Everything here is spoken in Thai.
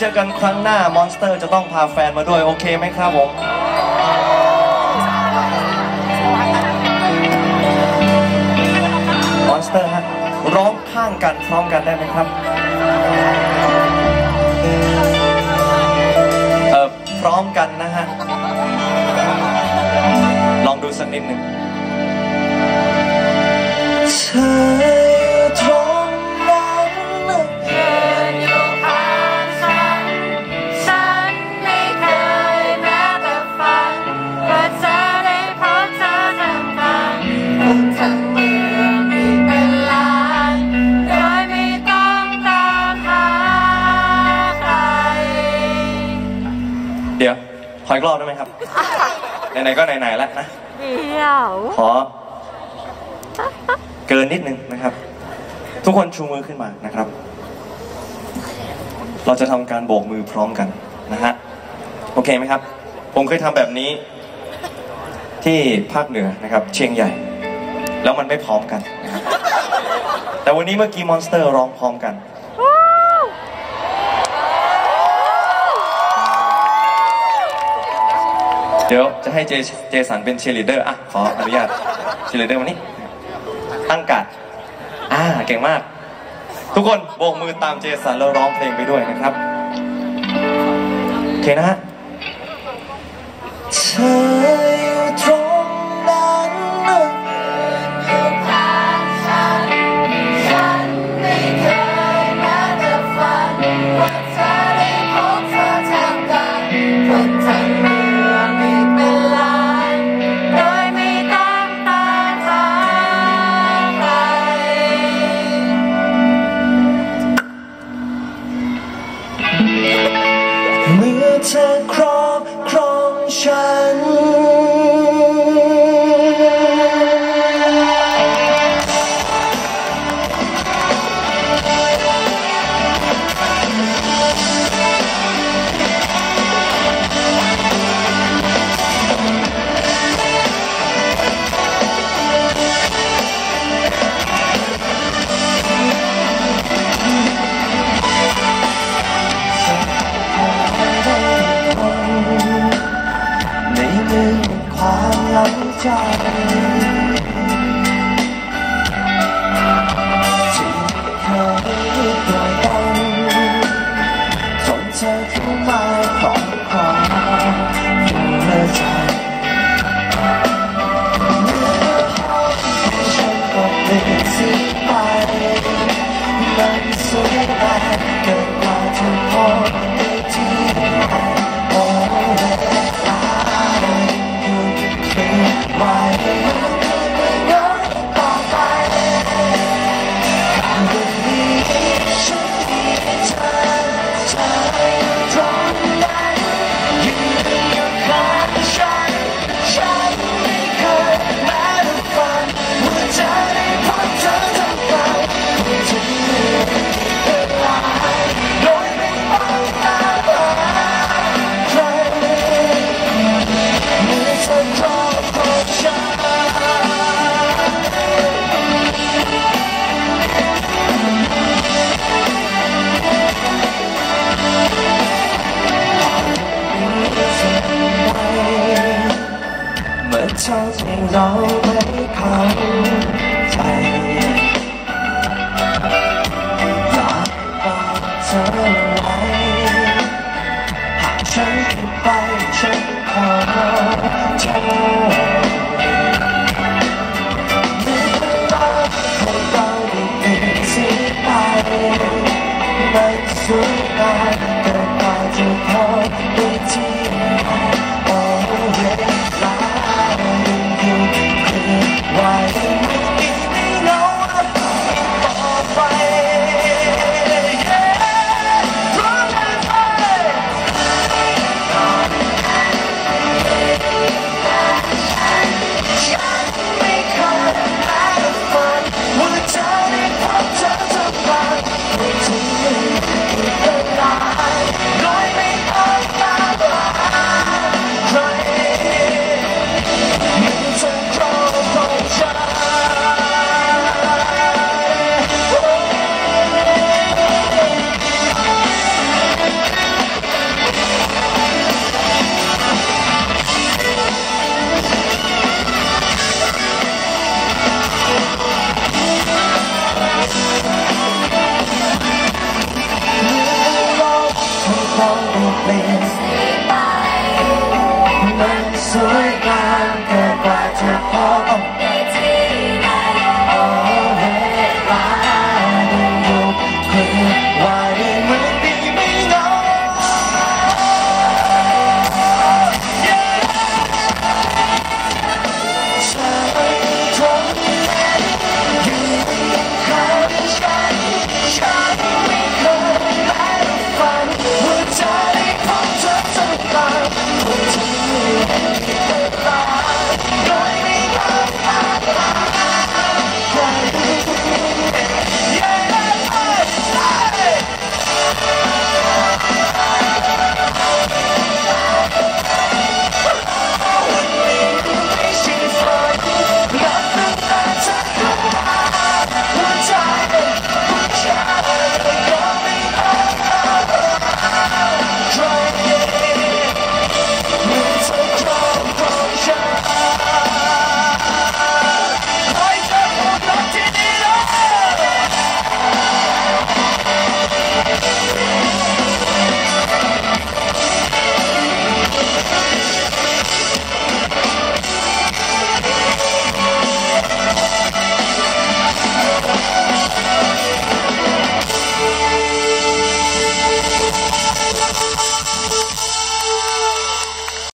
เจอกันครั้งหน้ามอนสเตอร์จะต้องพาแฟนมาด้วย โอเคไหมครับผมมอนสเตอร์ฮะร้องข้างกันพร้อมกันได้ไหมครับเออพร้อมกันนะฮะ ลองดูสักนิดหนึ่งเธอ เดี๋ยว ขออีกรอบได้ไหมครับ ไหนๆก็ไหนๆแล้วนะ เดี๋ยว ขอ เกินนิดนึงนะครับ ทุกคนชูมือขึ้นมานะครับ เราจะทำการโบกมือพร้อมกันนะฮะ โอเคไหมครับ ผมเคยทำแบบนี้ ที่ภาคเหนือนะครับ เชียงใหญ่ แล้วมันไม่พร้อมกันนะครับแต่วันนี้เมื่อกี้มอนสเตอร์ร้องพร้อมกัน เดี๋ยวจะให้เจเจสันเป็นเชียร์ลีดเดอร์อะขออนุญาตเชียร์ลีดเดอร์มานี่ตั้งกัดอ่าเก่งมาก ทุกคนโบกมือตามเจสันแล้วร้องเพลงไปด้วยนะครับโอเคนะฮะเธออยู่ตรง อ ห 将情交给他，心。缘分在哪里？若我离开，若我离开，你是否能够平静心怀？难说开。 มันสวยงามเกินกว่าจะพอ